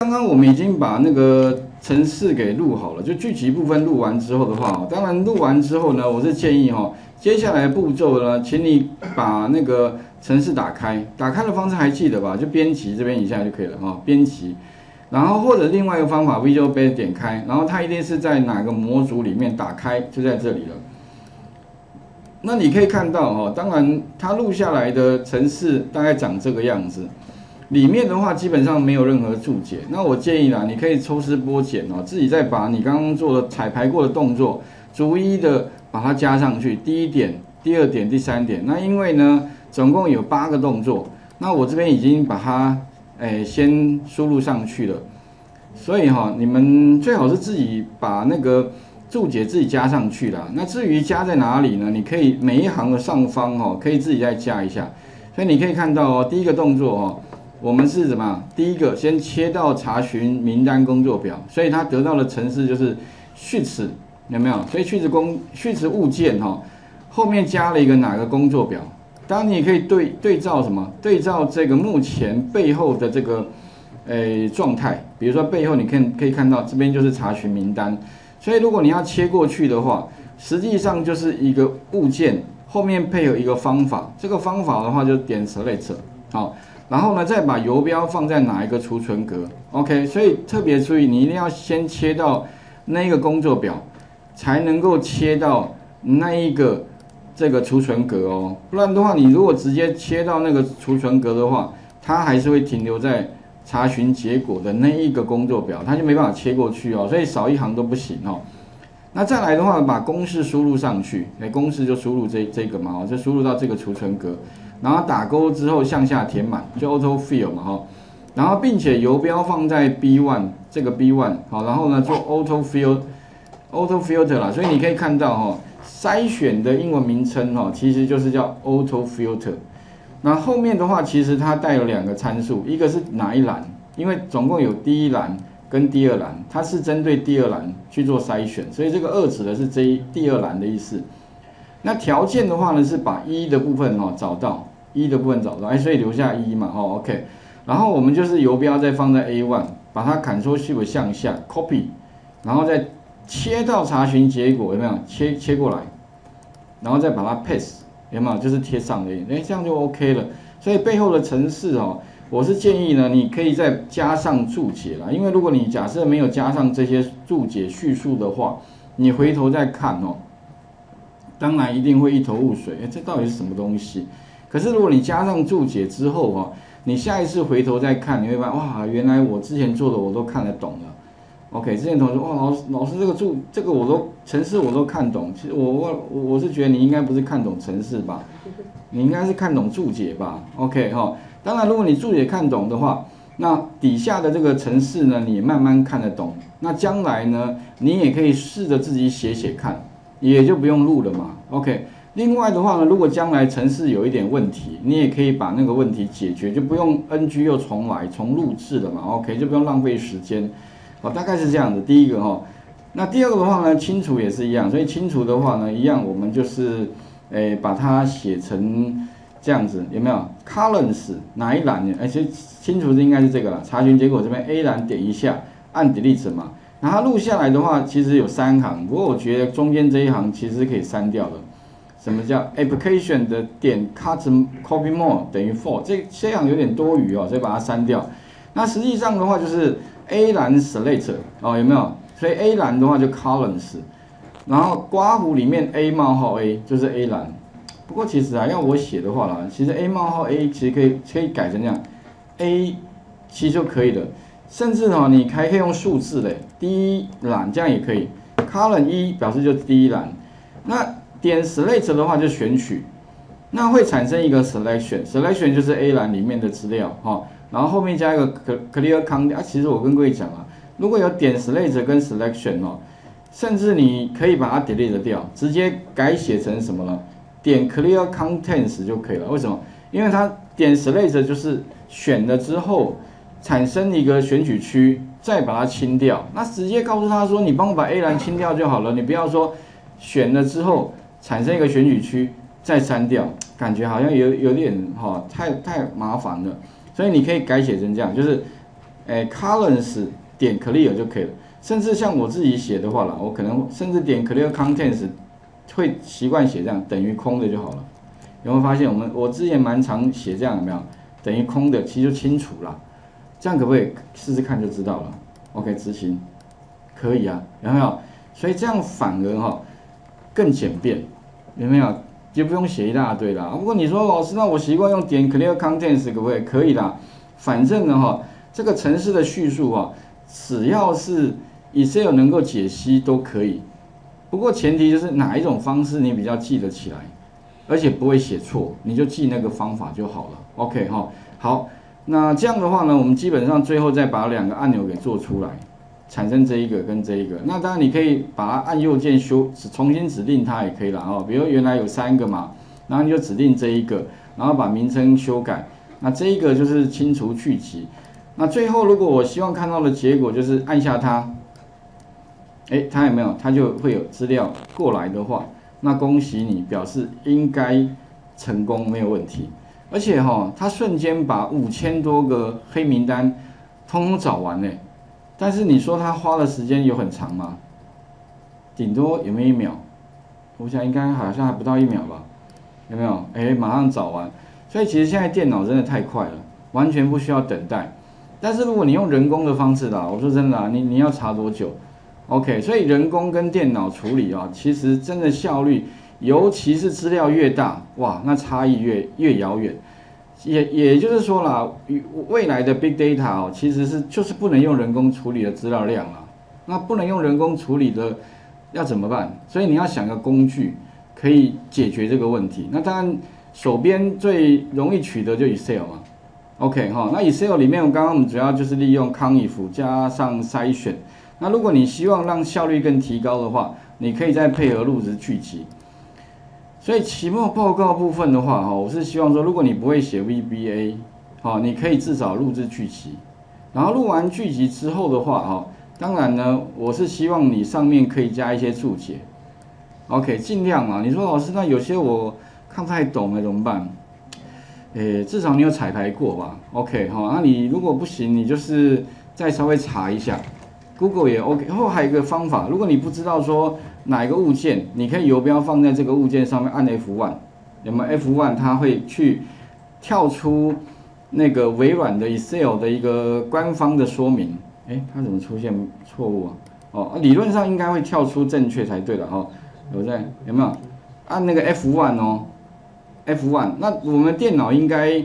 刚刚我们已经把那个程式给录好了，就聚集部分录完之后的话，当然录完之后呢，我是建议哈，接下来步骤呢，请你把那个程式打开，打开的方式还记得吧？就编辑这边一下就可以了哈，编辑，然后或者另外一个方法，Visual Base 点开，然后它一定是在哪个模组里面打开，就在这里了。那你可以看到哈，当然它录下来的程式大概长这个样子。里面的话基本上没有任何注解，那我建议啦，你可以抽丝剥茧哦，自己再把你刚刚做的彩排过的动作，逐一的把它加上去。第一点、第二点、第三点，那因为呢，总共有八个动作，那我这边已经把它诶先输入上去了，所以哈，你们最好是自己把那个注解自己加上去啦。那至于加在哪里呢？你可以每一行的上方哈，可以自己再加一下。所以你可以看到哦，第一个动作哦。我们是什么？第一个先切到查询名单工作表，所以它得到的程式就是序词，有没有？所以序词工序词物件哈，后面加了一个哪个工作表？当然你也可以对对照什么？对照这个目前背后的这个诶状态，比如说背后你看可以看到这边就是查询名单，所以如果你要切过去的话，实际上就是一个物件后面配合一个方法，这个方法的话就点 select 好。然后呢，再把游标放在哪一个储存格？OK，所以特别注意，你一定要先切到那个工作表，才能够切到那一个这个储存格哦。不然的话，你如果直接切到那个储存格的话，它还是会停留在查询结果的那一个工作表，它就没办法切过去哦。所以少一行都不行哦。那再来的话，把公式输入上去，哎，公式就输入这这个嘛，就输入到这个储存格。然后打勾之后向下填满，就 auto fill 嘛哈，然后并且游标放在 B one 这个 B one 好，然后呢做 auto fill auto filter 啦，所以你可以看到哈，筛选的英文名称哈，其实就是叫 auto filter。那后面的话其实它带有两个参数，一个是哪一栏，因为总共有第一栏跟第二栏，它是针对第二栏去做筛选，所以这个二指的是这第二栏的意思。那条件的话呢，是把一的部分哈找到一的部分找到，哎，所以留下一嘛，哦，OK，然后我们就是游标再放在 A one，把它 Ctrl Shift 向下 copy，然后再切到查询结果有没有？切切过来，然后再把它 paste 有没有？就是贴上的，哎，这样就 OK 了。所以背后的程式哦，我是建议呢，你可以再加上注解啦，因为如果你假设没有加上这些注解叙述的话，你回头再看哦。当然一定会一头雾水，哎，这到底是什么东西？可是如果你加上注解之后啊，你下一次回头再看，你会发现哇，原来我之前做的我都看得懂了。OK，之前同学哇，老师老师这个注这个我都程式我都看懂。其实我我我是觉得你应该不是看懂程式吧，你应该是看懂注解吧。OK 哈，当然如果你注解看懂的话，那底下的这个程式呢，你慢慢看得懂。那将来呢，你也可以试着自己写写看。也就不用录了嘛，OK。另外的话呢，如果将来城市有一点问题，你也可以把那个问题解决，就不用 NG 又重来重录制了嘛，OK，就不用浪费时间。好，大概是这样的。第一个哈，那第二个的话呢，清除也是一样，所以清除的话呢，一样我们就是诶把它写成这样子，有没有？Columns 哪一栏呢？而且清除的应该是这个了。查询结果这边 A 栏点一下，按 Delete 嘛。然后录下来的话，其实有三行，不过我觉得中间这一行其实可以删掉的。什么叫 application 的点 cut copy more 等于 for？这这样有点多余哦，所以把它删掉。那实际上的话就是 A 栏 select 哦，有没有？所以 A 栏的话就 columns，然后刮胡里面 A 冒号 A 就是 A 栏。不过其实啊，要我写的话啦，其实 A 冒号 A 其实可以可以改成这样，A 其实就可以了。甚至哈，你还可以用数字嘞，第一栏这样也可以，column 一表示就第一栏，那点 select 的话就选取，那会产生一个 selection，selection 就是 A 栏里面的资料哈，然后后面加一个 clear content 啊，其实我跟各位讲啊，如果有点 select 跟 selection 哦，甚至你可以把它 delete 掉，直接改写成什么了？点 clear contents 就可以了。为什么？因为它点 select 就是选了之后。产生一个选取区，再把它清掉。那直接告诉他说：“你帮我把 A 栏清掉就好了。”你不要说选了之后产生一个选举区再删掉，感觉好像有有点哈太太麻烦了。所以你可以改写成这样，就是哎，columns 点 clear 就可以了。甚至像我自己写的话了，我可能甚至点 clear contents 会习惯写这样，等于空的就好了。有没有发现我们我之前蛮常写这样有没有？等于空的其实就清楚了。这样可不可以试试看就知道了？OK，执行可以啊，有没有？所以这样反而哈更简便，有没有？就不用写一大堆了。不过你说老师，那我习惯用点 clear contents 可不可以？可以啦。反正呢哈，这个城市的叙述啊，只要是 Excel 能够解析都可以。不过前提就是哪一种方式你比较记得起来，而且不会写错，你就记那个方法就好了。OK 哈，好。那这样的话呢，我们基本上最后再把两个按钮给做出来，产生这一个跟这一个。那当然你可以把它按右键修，重新指定它也可以了哦。比如原来有三个嘛，然后你就指定这一个，然后把名称修改。那这一个就是清除去集。那最后如果我希望看到的结果就是按下它，哎，它有没有？它就会有资料过来的话，那恭喜你，表示应该成功，没有问题。而且哈，他瞬间把五千多个黑名单通通找完嘞。但是你说他花的时间有很长吗？顶多有没有一秒？我想应该好像还不到一秒吧？有没有？哎，马上找完。所以其实现在电脑真的太快了，完全不需要等待。但是如果你用人工的方式啦，我说真的啊，你你要查多久？OK，所以人工跟电脑处理啊，其实真的效率。尤其是资料越大，哇，那差异越越遥远。也也就是说啦，未来的 big data 哦，其实是就是不能用人工处理的资料量啦。那不能用人工处理的，要怎么办？所以你要想个工具可以解决这个问题。那当然，手边最容易取得就 Excel 嘛。OK 哈，那 Excel 里面我刚刚我们主要就是利用 conif 加上筛选。那如果你希望让效率更提高的话，你可以再配合入职聚集。所以期末报告部分的话，哈，我是希望说，如果你不会写 VBA，好，你可以至少录制剧集，然后录完剧集之后的话，哈，当然呢，我是希望你上面可以加一些注解，OK，尽量啊。你说老师，那有些我看不太懂了怎么办？诶，至少你有彩排过吧？OK，好，那你如果不行，你就是再稍微查一下，Google 也 OK。然后还有一个方法，如果你不知道说。哪一个物件，你可以游标放在这个物件上面，按 F1，有没有 F1？它会去跳出那个微软的 Excel 的一个官方的说明。哎，它怎么出现错误啊？哦，理论上应该会跳出正确才对的哈。有在有没有？按那个 F1 哦，F1。那我们电脑应该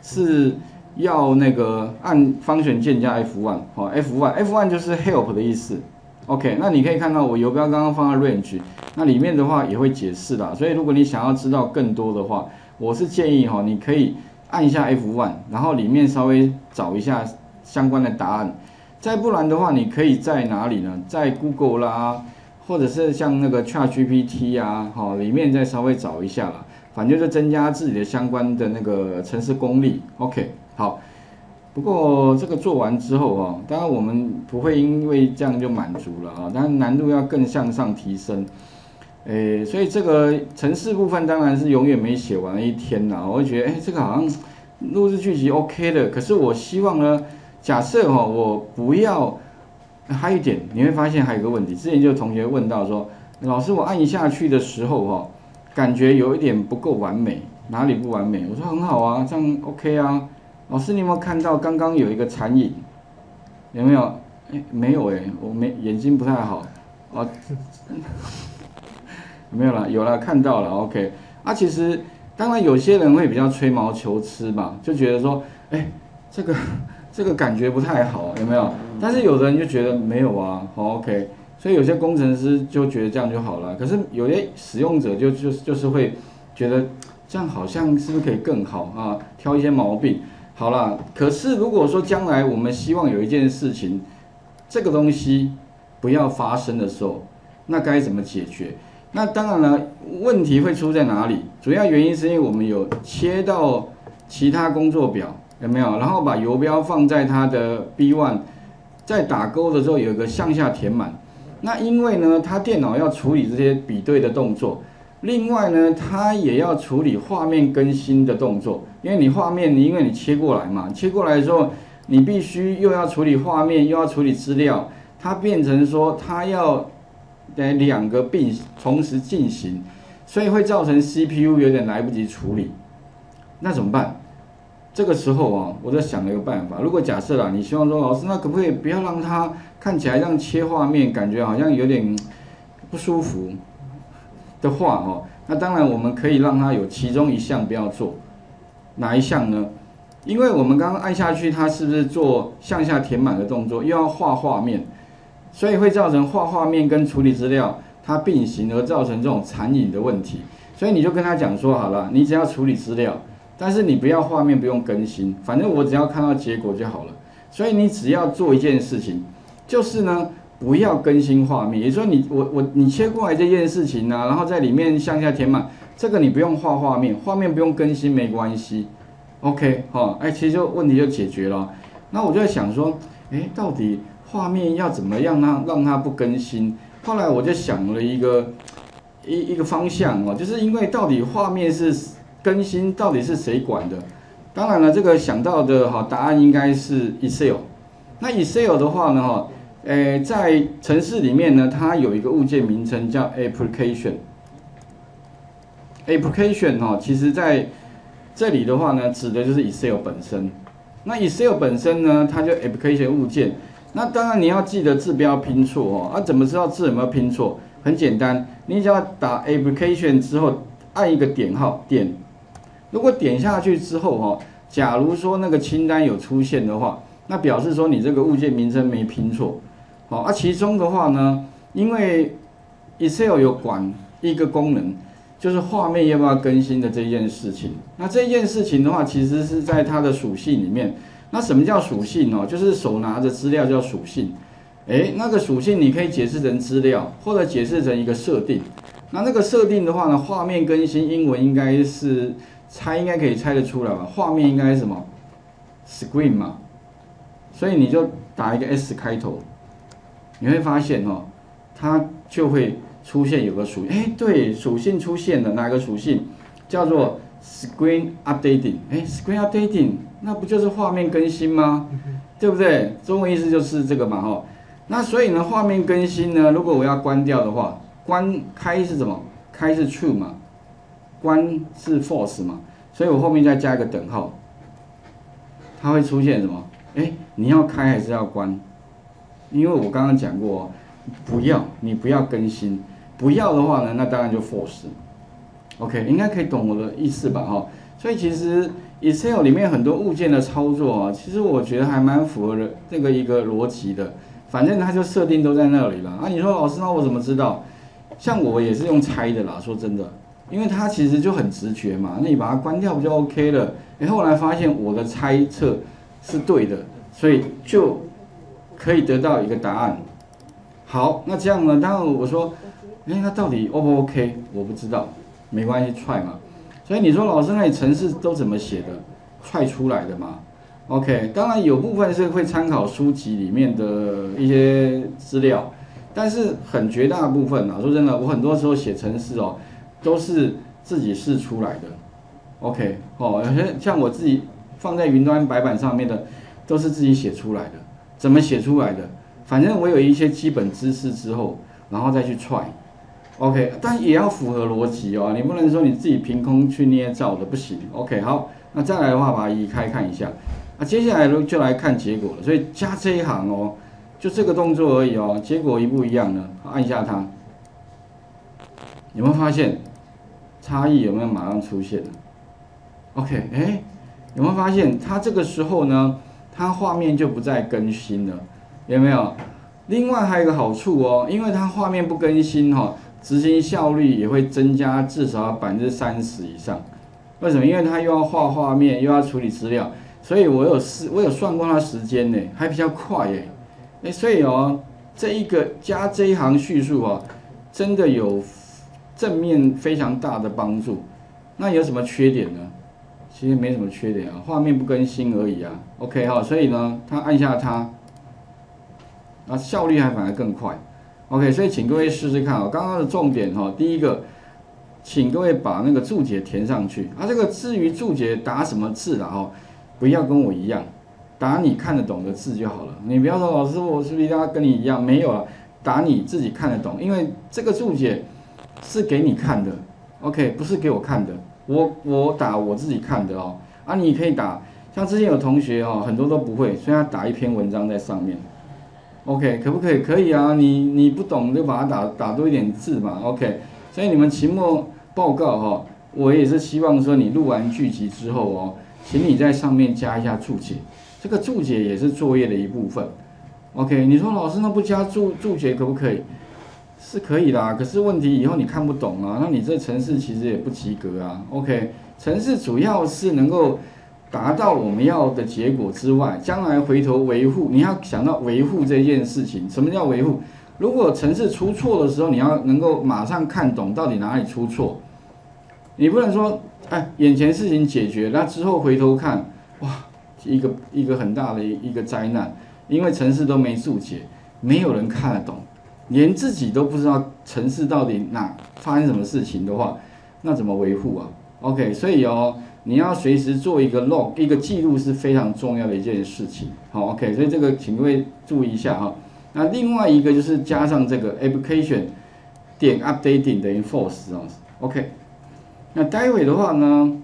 是要那个按方选键加 F1，好，F1，F1 就是 Help 的意思。OK，那你可以看到我游标刚刚放在 Range，那里面的话也会解释啦。所以如果你想要知道更多的话，我是建议哈，你可以按一下 F1，然后里面稍微找一下相关的答案。再不然的话，你可以在哪里呢？在 Google 啦，或者是像那个 ChatGPT 啊，好，里面再稍微找一下啦。反正就增加自己的相关的那个城市功力。OK，好。不过这个做完之后啊，当然我们不会因为这样就满足了啊，当然难度要更向上提升。诶，所以这个城市部分当然是永远没写完一天呐。我会觉得，诶，这个好像录制剧集 OK 的，可是我希望呢，假设哈，我不要，还有一点你会发现还有个问题，之前就有同学问到说，老师我按下去的时候哈，感觉有一点不够完美，哪里不完美？我说很好啊，这样 OK 啊。老师，你有没有看到刚刚有一个残影？有没有？哎，没有哎，我没眼睛不太好。哦，没有了，有了，看到了。OK。啊，其实当然有些人会比较吹毛求疵吧，就觉得说，哎，这个这个感觉不太好，有没有？但是有的人就觉得没有啊，好 OK。所以有些工程师就觉得这样就好了，可是有些使用者就就就是会觉得这样好像是不是可以更好啊？挑一些毛病。好了，可是如果说将来我们希望有一件事情，这个东西不要发生的时候，那该怎么解决？那当然了，问题会出在哪里？主要原因是因为我们有切到其他工作表，有没有？然后把游标放在它的 B one，在打勾的时候有一个向下填满。那因为呢，它电脑要处理这些比对的动作。另外呢，它也要处理画面更新的动作，因为你画面，你因为你切过来嘛，切过来的时候，你必须又要处理画面，又要处理资料，它变成说它要在两个并同时进行，所以会造成 CPU 有点来不及处理。那怎么办？这个时候啊，我在想了一个办法。如果假设啦，你希望说老师，那可不可以不要让它看起来让切画面，感觉好像有点不舒服的话哦，那当然我们可以让它有其中一项不要做，哪一项呢？因为我们刚刚按下去，它是不是做向下填满的动作，又要画画面，所以会造成画画面跟处理资料它并行，而造成这种残影的问题。所以你就跟他讲说好了，你只要处理资料。但是你不要画面不用更新，反正我只要看到结果就好了。所以你只要做一件事情，就是呢不要更新画面。也就是说你我我你切过来这件事情呢，然后在里面向下填满，这个你不用画画面，画面不用更新没关系。OK 哈，哎，其实就问题就解决了。那我就在想说，哎，到底画面要怎么样让让它不更新？后来我就想了一个一一个方向哦，就是因为到底画面是。更新到底是谁管的？当然了，这个想到的哈答案应该是 Excel。那 Excel 的话呢哈，诶，在城市里面呢，它有一个物件名称叫 Application。Application 哈，其实在这里的话呢，指的就是 Excel 本身。那 Excel 本身呢，它就 Application 物件。那当然你要记得字不要拼错哦。啊，怎么知道字有没有拼错？很简单，你只要打 Application 之后按一个点号点。如果点下去之后哈，假如说那个清单有出现的话，那表示说你这个物件名称没拼错，好，啊其中的话呢，因为 Excel 有管一个功能，就是画面要不要更新的这件事情。那这件事情的话，其实是在它的属性里面。那什么叫属性哦？就是手拿着资料叫属性。诶，那个属性你可以解释成资料，或者解释成一个设定。那那个设定的话呢，画面更新英文应该是。猜应该可以猜得出来吧？画面应该是什么？Screen 嘛，所以你就打一个 S 开头，你会发现哦，它就会出现有个属，哎，对，属性出现了，哪个属性叫做 Screen Updating？哎，Screen Updating，那不就是画面更新吗？对不对？中文意思就是这个嘛，哈。那所以呢，画面更新呢，如果我要关掉的话，关开是什么？开是 True 嘛？关是 false 嘛，所以我后面再加一个等号，它会出现什么？哎，你要开还是要关？因为我刚刚讲过，不要，你不要更新，不要的话呢，那当然就 force，。OK，应该可以懂我的意思吧？哈，所以其实 Excel 里面很多物件的操作啊，其实我觉得还蛮符合这个一个逻辑的。反正它就设定都在那里了啊。你说老师，那我怎么知道？像我也是用猜的啦，说真的。因为它其实就很直觉嘛，那你把它关掉不就 OK 了？哎，后来发现我的猜测是对的，所以就可以得到一个答案。好，那这样呢？当然我说，哎，那到底 O 不 OK？我不知道，没关系，踹嘛。所以你说老师，那里程式都怎么写的？踹出来的嘛？OK，当然有部分是会参考书籍里面的一些资料，但是很绝大部分啊，说真的，我很多时候写程式哦。都是自己试出来的，OK，哦，有些像我自己放在云端白板上面的，都是自己写出来的。怎么写出来的？反正我有一些基本知识之后，然后再去踹，OK，但也要符合逻辑哦，你不能说你自己凭空去捏造的不行，OK，好，那再来的话把它移开看一下，啊，接下来就来看结果了。所以加这一行哦，就这个动作而已哦，结果一不一样呢？按一下它，有没有发现？差异有没有马上出现？OK，哎，有没有发现它这个时候呢，它画面就不再更新了，有没有？另外还有一个好处哦，因为它画面不更新哈，执行效率也会增加至少百分之三十以上。为什么？因为它又要画画面，又要处理资料，所以我有试，我有算过它时间呢，还比较快耶。哎，所以哦，这一个加这一行叙述哦，真的有。正面非常大的帮助，那有什么缺点呢？其实没什么缺点啊，画面不更新而已啊。OK 哈，所以呢，他按下它，啊，效率还反而更快。OK，所以请各位试试看啊。刚刚的重点哈，第一个，请各位把那个注解填上去。啊，这个至于注解打什么字了哈，不要跟我一样，打你看得懂的字就好了。你不要说老师，我是不是一定要跟你一样？没有啊，打你自己看得懂，因为这个注解是给你看的，OK，不是给我看的。我我打我自己看的哦。啊，你可以打，像之前有同学哦，很多都不会，所以他打一篇文章在上面。OK，可不可以？可以啊，你你不懂就把它打打多一点字嘛。OK，所以你们期末报告哈，我也是希望说你录完剧集之后哦，请你在上面加一下注解，这个注解也是作业的一部分。OK，你说老师那不加注注解可不可以？是可以啦，可是问题以后你看不懂啊，那你这程式其实也不及格啊。OK，程式主要是能够。达到我们要的结果之外，将来回头维护，你要想到维护这件事情。什么叫维护？如果城市出错的时候，你要能够马上看懂到底哪里出错。你不能说，哎，眼前事情解决，那之后回头看，哇，一个一个很大的一个灾难，因为城市都没注解，没有人看得懂，连自己都不知道城市到底哪发生什么事情的话，那怎么维护啊？OK，所以哦。你要随时做一个 log，一个记录是非常重要的一件事情。好，OK，所以这个请各位注意一下哈。那另外一个就是加上这个 application 点 updating 等于 force 啊，OK。那待会的话呢，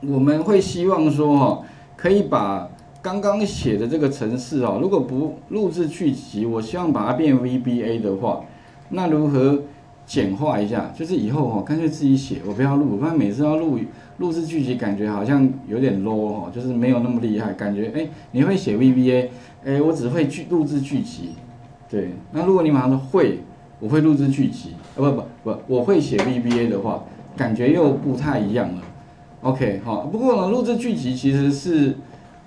我们会希望说哈，可以把刚刚写的这个程式哦，如果不录制剧集，我希望把它变 VBA 的话，那如何简化一下？就是以后哈，干脆自己写，我不要录，不然每次要录。录制剧集感觉好像有点 low 哦，就是没有那么厉害。感觉哎，你会写 VBA，哎，我只会去录制剧集。对，那如果你马上说会，我会录制剧集，啊不不不，我会写 VBA 的话，感觉又不太一样了。OK，好，不过呢，录制剧集其实是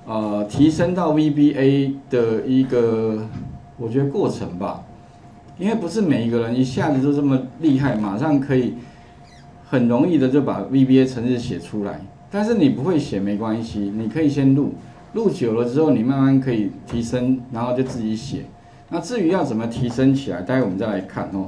呃提升到 VBA 的一个我觉得过程吧，因为不是每一个人一下子都这么厉害，马上可以。很容易的就把 VBA 程式写出来，但是你不会写没关系，你可以先录，录久了之后你慢慢可以提升，然后就自己写。那至于要怎么提升起来，待会我们再来看哦。